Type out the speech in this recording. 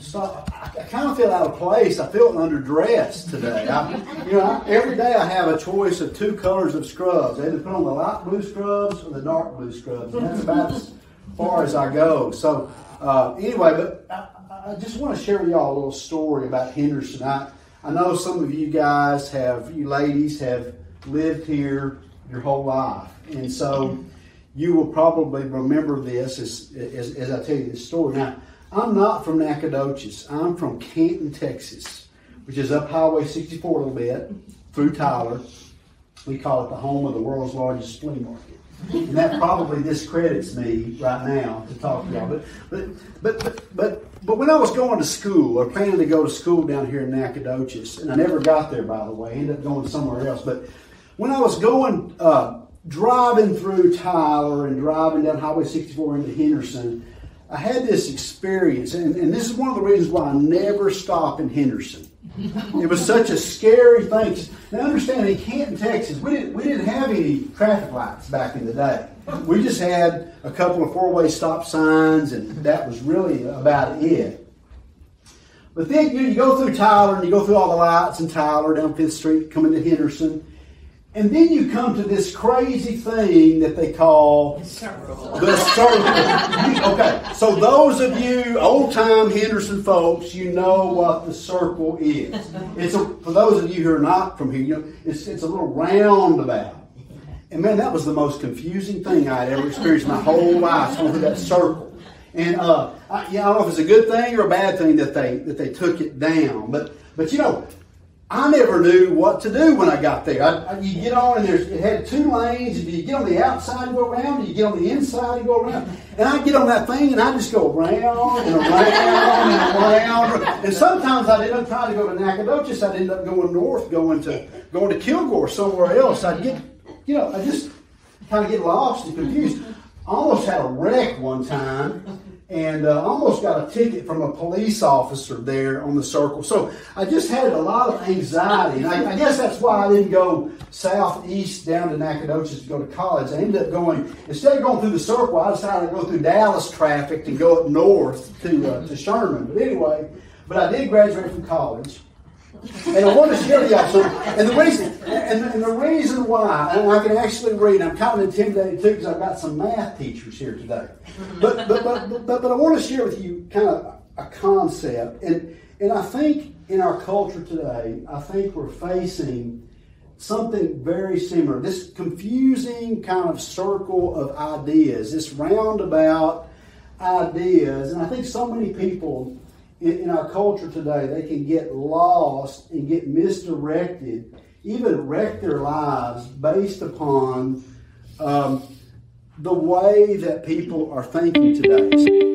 stop. I, I kind of feel out of place. I feel underdressed today. I, you know, I, every day I have a choice of two colors of scrubs. I either put on the light blue scrubs or the dark blue scrubs. And that's about as far as I go. So uh, anyway, but I, I just want to share with y'all a little story about Henderson. I, I know some of you guys have, you ladies have lived here your whole life. And so you will probably remember this as, as, as I tell you this story. Now, I'm not from Nacogdoches. I'm from Canton, Texas, which is up Highway 64 a little bit through Tyler. We call it the home of the world's largest flea market. And that probably discredits me right now to talk to y'all. But, but, but, but, but, but when I was going to school, or planning to go to school down here in Nacogdoches, and I never got there, by the way, I ended up going somewhere else. But when I was going, uh, driving through Tyler and driving down Highway 64 into Henderson, I had this experience, and, and this is one of the reasons why I never stop in Henderson. it was such a scary thing. Now, understand, in Canton, Texas, we didn't, we didn't have any traffic lights back in the day. We just had a couple of four way stop signs, and that was really about it. But then you, know, you go through Tyler and you go through all the lights in Tyler down Fifth Street, coming to Henderson, and then you come to this crazy thing that they call Circle. the circle. You- okay, so those of you old time Henderson folks, you know what the circle is. It's a, for those of you who are not from here, you know, it's, it's a little roundabout. And man, that was the most confusing thing I had ever experienced in my whole life going through that circle. And uh, I, yeah, I don't know if it's a good thing or a bad thing that they that they took it down, but but you know, I never knew what to do when I got there. I, I, you get on and there's it had two lanes. You get on the outside and go around, and you get on the inside and go around. And I get on that thing and I just go around and around and around. And sometimes I'd end up trying to go to Nacogdoches. I'd end up going north, going to going to Kilgore somewhere else. I'd get, you know, I just kind of get lost and confused. I almost had a wreck one time and uh, almost got a ticket from a police officer there on the circle. So I just had a lot of anxiety, and I, I guess that's why I didn't go southeast down to Nacogdoches to go to college. I ended up going instead of going through the circle, I decided to go through Dallas traffic and go up north to uh, to Sherman. But anyway, but I did graduate from college. And I want to share y'all. So, and the reason, and, and the reason why, and I can actually read. I'm kind of intimidated too because I've got some math teachers here today. But but but but, but, I want to share with you kind of a concept, and and I think in our culture today, I think we're facing something very similar. This confusing kind of circle of ideas, this roundabout ideas, and I think so many people in, in our culture today, they can get lost and get misdirected, even wreck their lives based upon um, the way that people are thinking today.